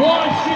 Watch